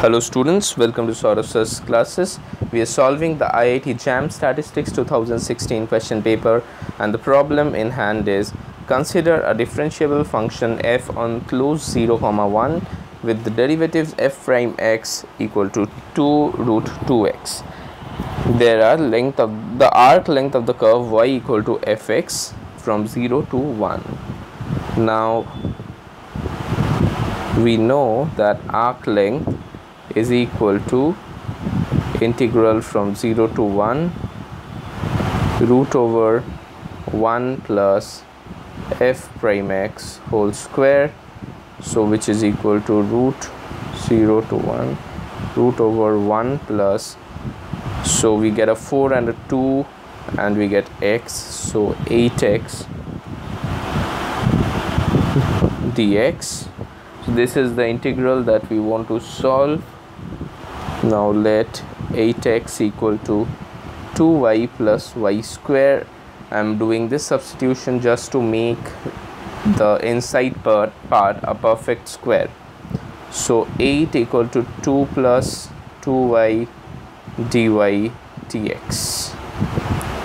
Hello students, welcome to Sourav's classes. We are solving the IIT JAM Statistics 2016 question paper and the problem in hand is consider a differentiable function f on closed 0 comma 1 with the derivatives f prime x equal to 2 root 2x. There are length of the arc length of the curve y equal to fx from 0 to 1. Now we know that arc length is equal to integral from 0 to 1 root over 1 plus f prime x whole square. So which is equal to root 0 to 1 root over 1 plus so we get a 4 and a 2 and we get x. So 8x dx. So this is the integral that we want to solve now let 8x equal to 2y plus y square. I'm doing this substitution just to make the inside part, part a perfect square. So 8 equal to 2 plus 2y dy dx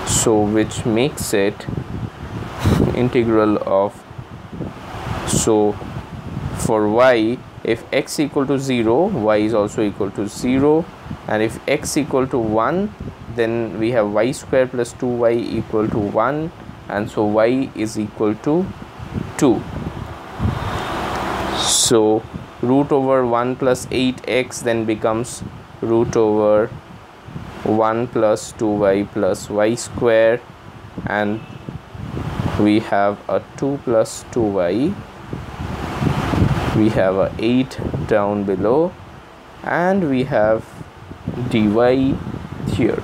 so which makes it integral of so for y if x equal to 0 y is also equal to 0 and if x equal to 1 then we have y square plus 2y equal to 1 and so y is equal to 2 so root over 1 plus 8x then becomes root over 1 plus 2y plus y square. And we have a 2 plus 2y we have a 8 down below and we have dy here.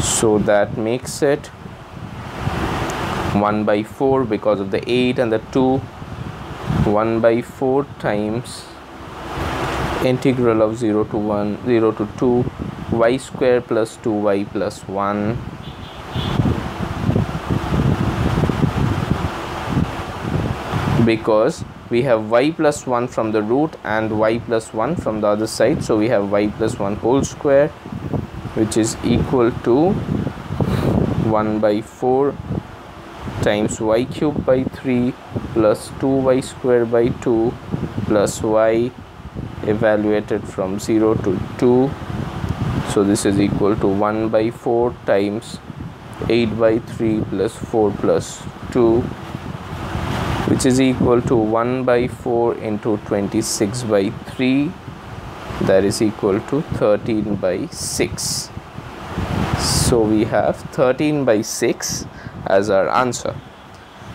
So that makes it 1 by 4 because of the 8 and the 2 1 by 4 times integral of 0 to 1 0 to 2 y square plus 2y plus 1 because we have y plus 1 from the root and y plus 1 from the other side. So we have y plus 1 whole square which is equal to 1 by 4 times y cube by 3 plus 2y square by 2 plus y evaluated from 0 to 2 so this is equal to 1 by 4 times 8 by 3 plus 4 plus 2 which is equal to 1 by 4 into 26 by 3 that is equal to 13 by 6 so we have 13 by 6 as our answer.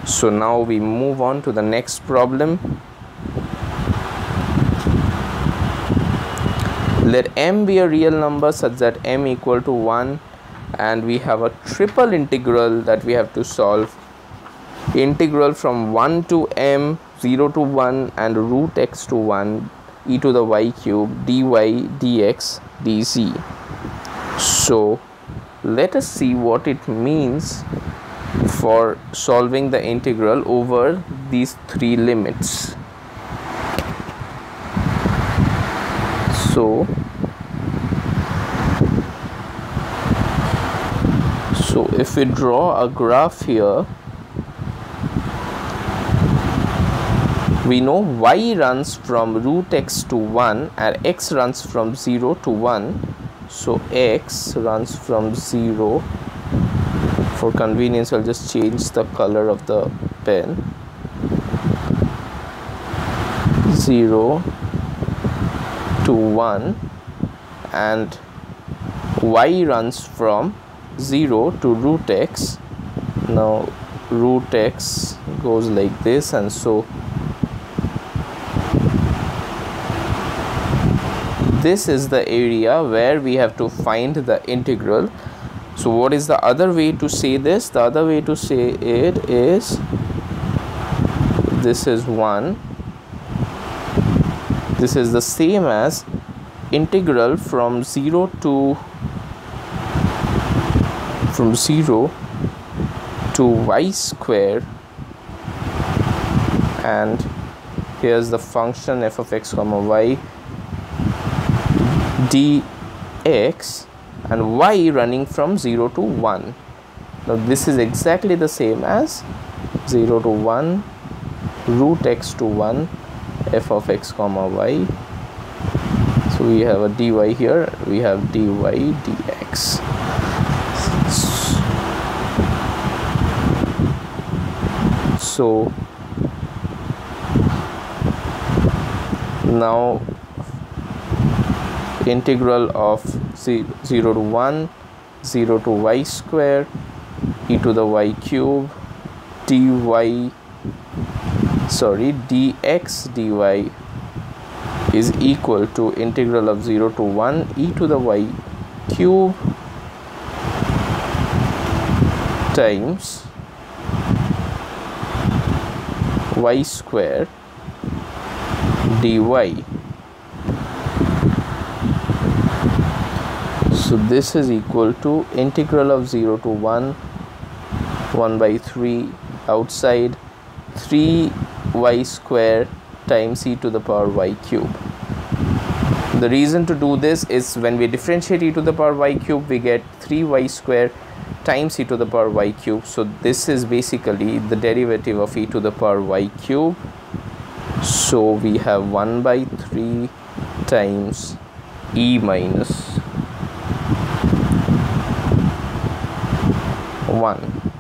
So now we move on to the next problem. Let m be a real number such that m equal to 1 and we have a triple integral that we have to solve integral from 1 to m 0 to 1 and root x to 1 e to the y cube dy dx dz. So let us see what it means for solving the integral over these three limits. So so if we draw a graph here we know y runs from root x to 1 and x runs from 0 to 1 so x runs from 0 for convenience I'll just change the color of the pen. 0 to 1 and y runs from 0 to root x. Now root x goes like this and so this is the area where we have to find the integral. So what is the other way to say this? The other way to say it is this is 1 this is the same as integral from 0 to from 0 to y square. And here's the function f of x comma y dx and y running from 0 to 1 now this is exactly the same as 0 to 1 root x to 1 f of x comma y. So we have a dy here we have dy dx. So now integral of 0 to 1 0 to y square e to the y cube dy sorry dx dy is equal to integral of 0 to 1 e to the y cube times y square dy so this is equal to integral of 0 to 1 1 by 3 outside 3y square times e to the power y cube. The reason to do this is when we differentiate e to the power y cube we get 3y square times e to the power y cube. So this is basically the derivative of e to the power y cube. So we have 1 by 3 times e minus 1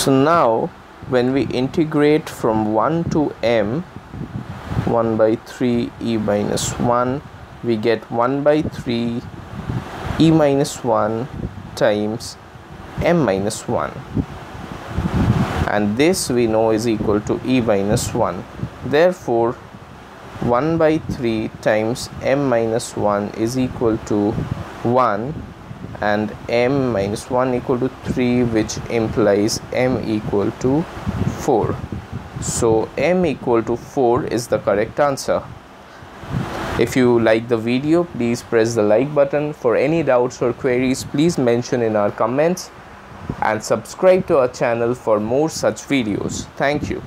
so now when we integrate from 1 to m 1 by 3 e minus 1 we get 1 by 3 e minus 1 times m minus 1 and this we know is equal to e minus 1 therefore 1 by 3 times m minus 1 is equal to 1 and m minus 1 equal to 3 which implies m equal to 4 so m equal to 4 is the correct answer. If you like the video please press the like button. For any doubts or queries please mention in our comments and subscribe to our channel for more such videos. Thank you